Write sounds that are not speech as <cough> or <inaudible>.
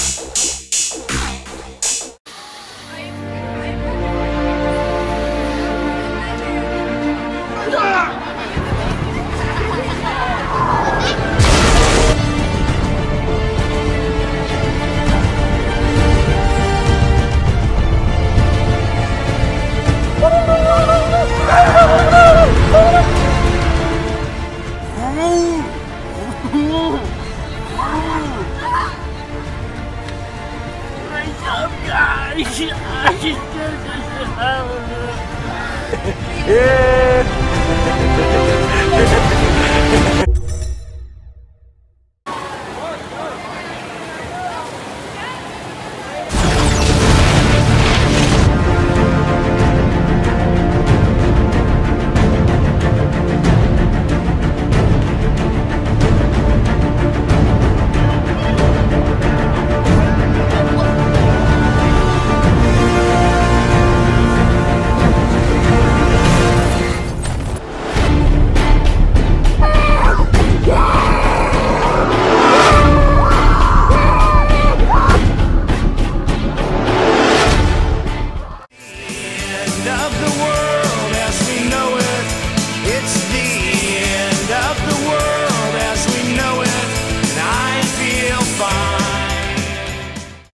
Oh. <laughs> Yeah. of the world as we know it. It's the end of the world as we know it, and I feel fine.